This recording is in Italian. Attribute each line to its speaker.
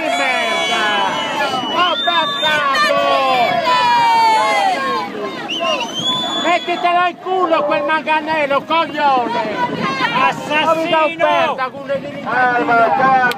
Speaker 1: di merda! Ho bastardo! Mettetelo in culo quel manganello, coglione!
Speaker 2: Assassino! Assassino!